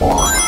Bye.